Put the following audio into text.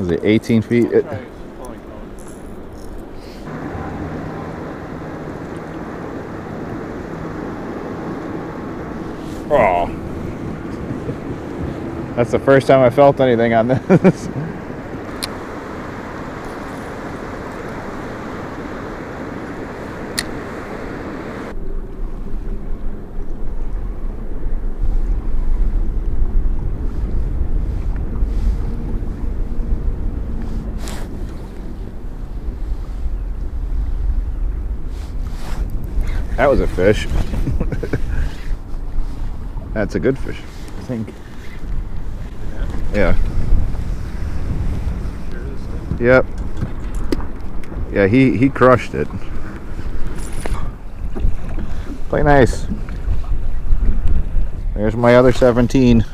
Was it 18 feet? It- Try pulling cone. Oh. That's the first time I felt anything on this. that was a fish. That's a good fish, I think. Yeah. Yep. Yeah, he he crushed it. Play nice. There's my other 17.